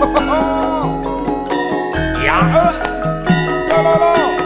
哈哈，呀，下来了。